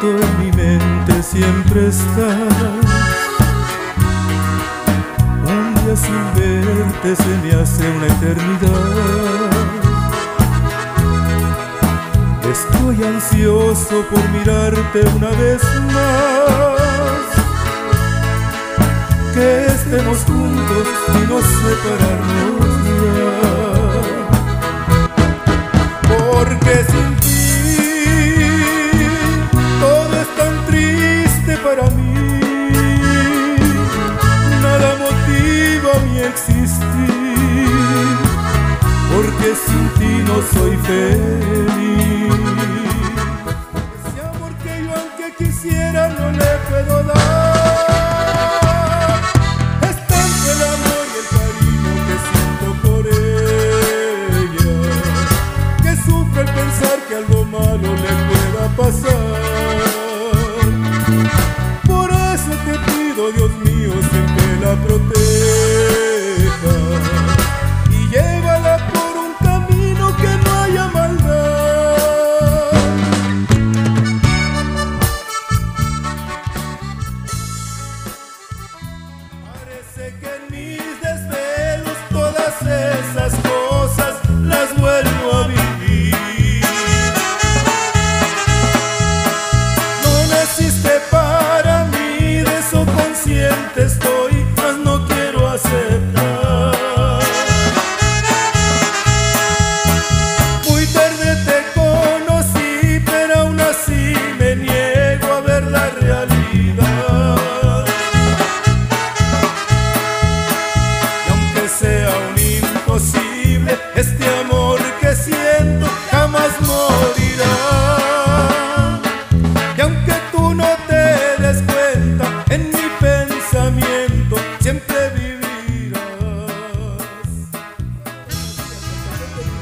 tanto en mi mente siempre estás. Un día sin verte se me hace una eternidad. Estoy ansioso por mirarte una vez más. Que estemos juntos y no separarnos ya. Porque sin porque sin ti no soy feliz. Ese amor que yo aunque quisiera no le puedo dar. Es tanto el amor y el cariño que siento por ella, que sufre el pensar que algo malo le pueda pasar. Dios mío, siempre la proteja Parece que en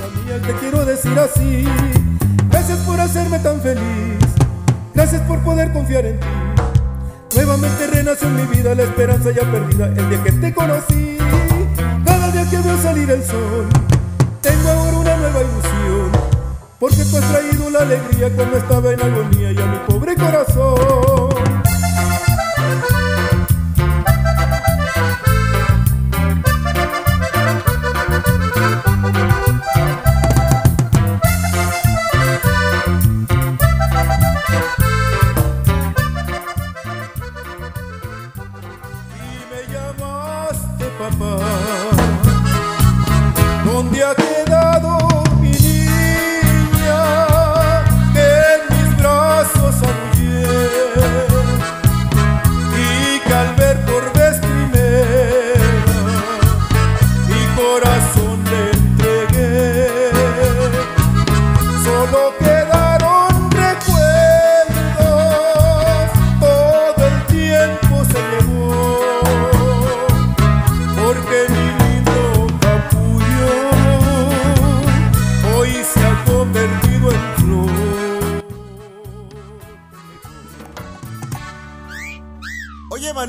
Te quiero decir así, gracias por hacerme tan feliz, gracias por poder confiar en ti. Nuevamente renació en mi vida la esperanza ya perdida el día que te conocí. Cada día que veo salir el sol, tengo ahora una nueva ilusión. Porque tú has traído la alegría cuando estaba en agonía y a mi pobre corazón.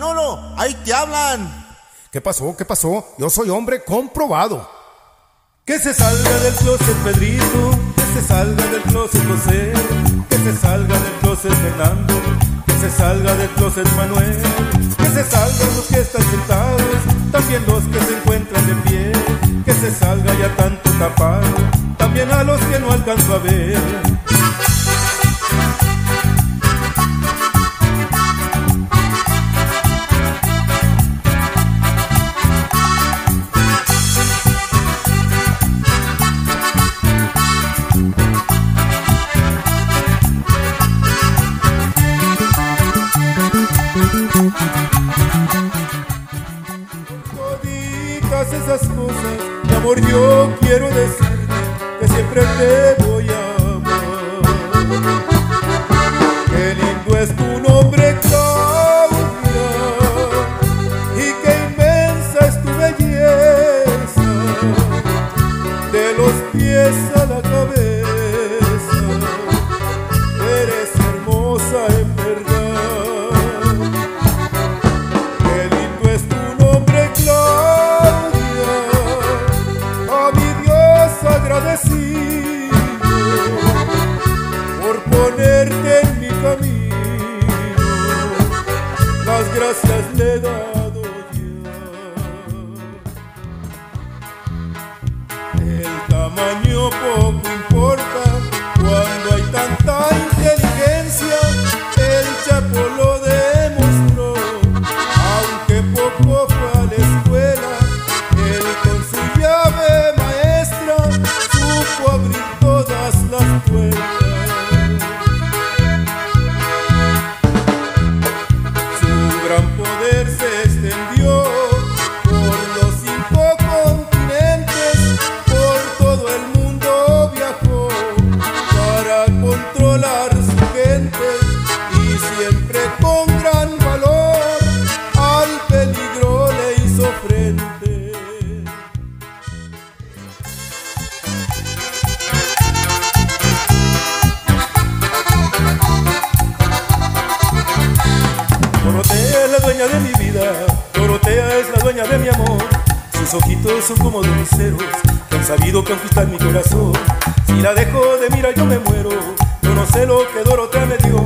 Manolo, ahí te hablan. ¿Qué pasó? ¿Qué pasó? Yo soy hombre comprobado. Que se salga del closet Pedrito, que se salga del closet José, que se salga del closet Fernando, que se salga del closet Manuel, que se salgan los que están sentados, también los que se encuentran de pie, que se salga ya tanto tapado, también a los que no alcanzo a ver. Yo quiero decirte que siempre te voy a amar. Qué lindo es tu nombre, Claudia, y qué inmensa es tu belleza, de los pies a restless. Dorotea es la dueña de mi amor. Sus ojitos son como de luceros que han sabido conquistar mi corazón. Si la dejo de mirar yo me muero, yo no sé lo que Dorotea me dio.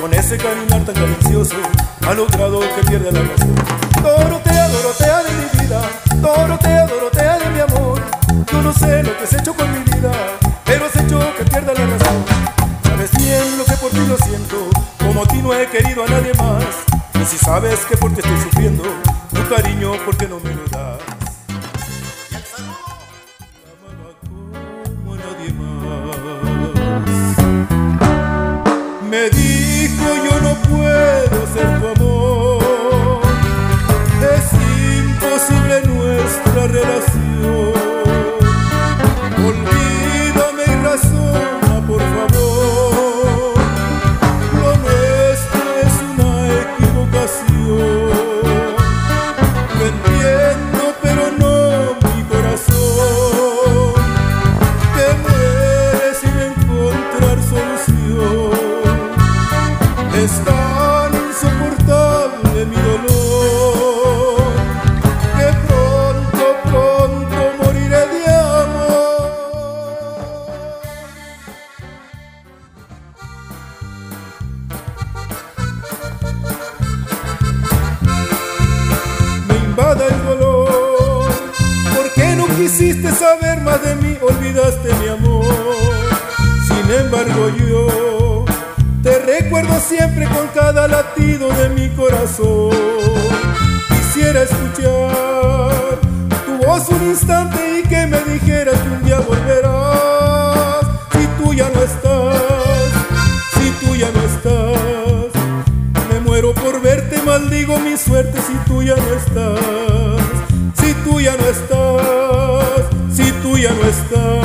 Con ese caminar tan cadencioso ha logrado que pierda la razón. Dorotea, Dorotea de mi vida, Dorotea, Dorotea de mi amor. No sé lo que has hecho con mi vida, pero has hecho que pierda la razón. Sabes bien lo que por ti lo siento, como a ti no he querido a nadie más. Y si sabes que por ti puedo ser quisiste saber más de mí, olvidaste mi amor. Sin embargo yo te recuerdo siempre con cada latido de mi corazón. Quisiera escuchar tu voz un instante y que me dijeras que un día volverás. Si tú ya no estás, si tú ya no estás, me muero por verte, maldigo mi suerte si tú ya no estás. Si tú ya no estás, ya no está.